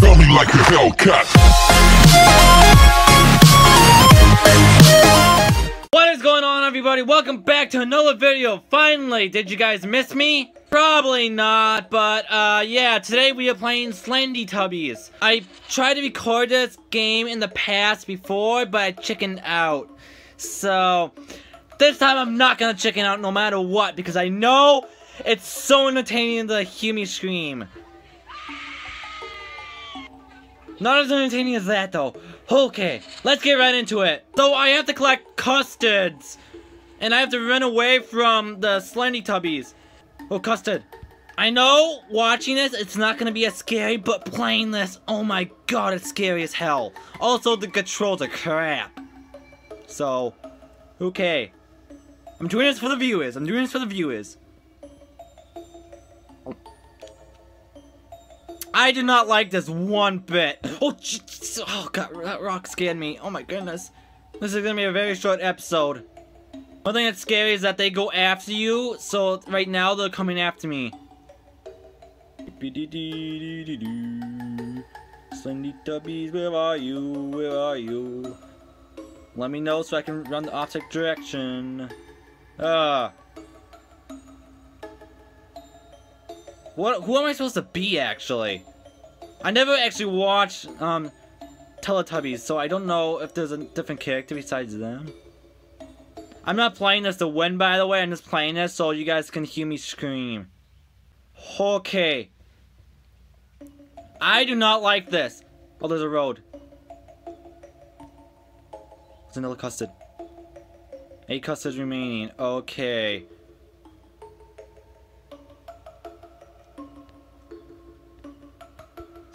Like a Hellcat. What is going on everybody? Welcome back to another video. Finally, did you guys miss me? Probably not, but uh yeah, today we are playing Slendy Tubbies. I tried to record this game in the past before, but I chickened out. So, this time I'm not gonna chicken out no matter what, because I know it's so entertaining to hear me scream. Not as entertaining as that though. Okay, let's get right into it. So I have to collect custards. And I have to run away from the Slendy Tubbies. Oh, custard. I know watching this, it's not gonna be as scary, but playing this, oh my god, it's scary as hell. Also, the controls are crap. So, okay. I'm doing this for the viewers. I'm doing this for the viewers. I do not like this one bit. Oh, oh god, that rock scared me. Oh my goodness. This is gonna be a very short episode. One thing that's scary is that they go after you, so right now they're coming after me. Slendy Tubbies, where are you? Where are you? Let me know so I can run the opposite direction. Ah. What? Who am I supposed to be, actually? I never actually watched um, Teletubbies, so I don't know if there's a different character besides them. I'm not playing this to win, by the way. I'm just playing this so you guys can hear me scream. Okay. I do not like this. Oh, there's a road. There's another custard. Eight custards remaining. Okay.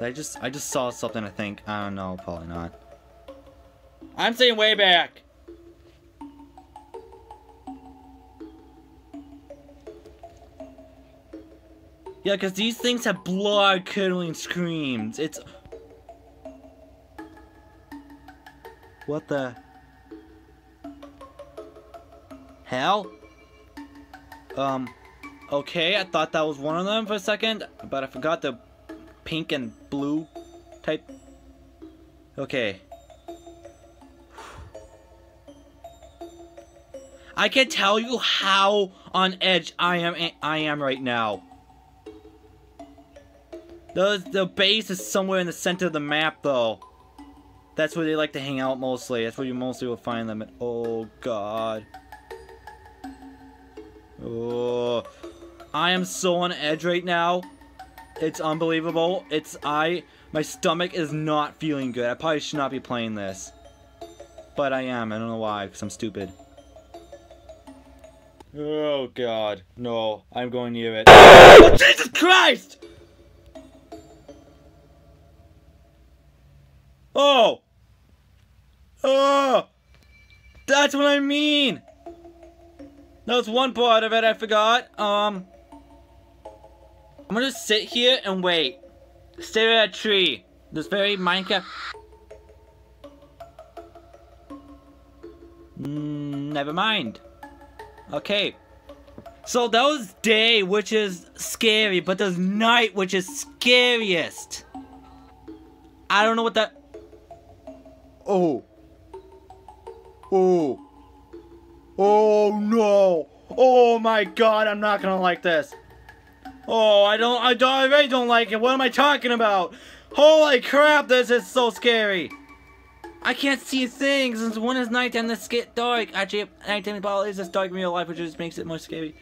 I just I just saw something I think. I don't know, probably not. I'm saying way back. Yeah, because these things have blood-curdling screams. It's... What the... Hell? Um, okay, I thought that was one of them for a second, but I forgot the pink and blue type. Okay. I can tell you how on edge I am I am right now. The, the base is somewhere in the center of the map, though. That's where they like to hang out mostly. That's where you mostly will find them. At. Oh, God. Oh. I am so on edge right now. It's unbelievable. It's, I, my stomach is not feeling good. I probably should not be playing this. But I am. I don't know why, because I'm stupid. Oh, God. No, I'm going near it. Oh, Jesus Christ! Oh! Oh! That's what I mean! That was one part of it I forgot. Um... I'm gonna sit here and wait. Stare at a tree. This very Minecraft... Mm, never mind. Okay. So that was day, which is scary, but there's night, which is scariest. I don't know what that... Oh. Oh. Oh no. Oh my god, I'm not gonna like this. Oh, I don't, I don't, I really don't like it. What am I talking about? Holy crap, this is so scary. I can't see things. Since is nighttime this get dark? Actually, nighttime probably is just dark in real life, which just makes it more scary.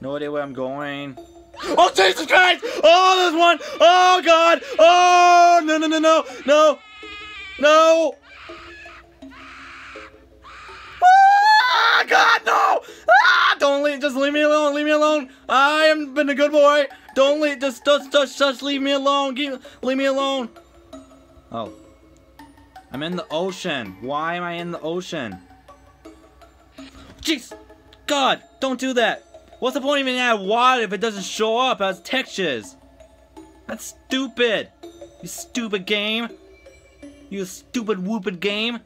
No idea where I'm going. Oh, Jesus Christ! Oh, there's one! Oh, God! Oh, no, no, no, no! No! No! Ah, God, no! Ah, don't leave, just leave me alone, leave me alone! I am been a good boy! Don't leave, just, just, just, just leave me alone! Give, leave me alone! Oh. I'm in the ocean. Why am I in the ocean? Jeez! God, don't do that! What's the point even add water if it doesn't show up as textures? That's stupid! You stupid game! You stupid whooped game!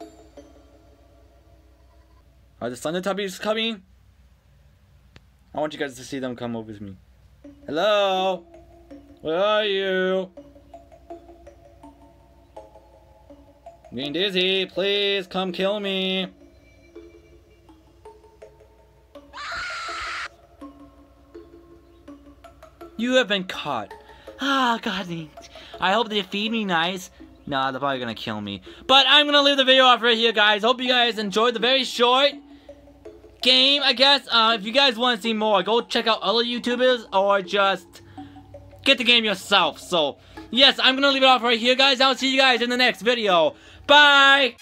Are the Teletubbies coming? I want you guys to see them come over with me. Hello? Where are you? Getting dizzy. Please come kill me. You have been caught. Ah, God. I hope they feed me nice. Nah, they're probably gonna kill me. But I'm gonna leave the video off right here, guys. Hope you guys enjoyed the very short game, I guess. Uh, if you guys want to see more, go check out other YouTubers or just get the game yourself. So, yes, I'm gonna leave it off right here, guys. I'll see you guys in the next video. Bye!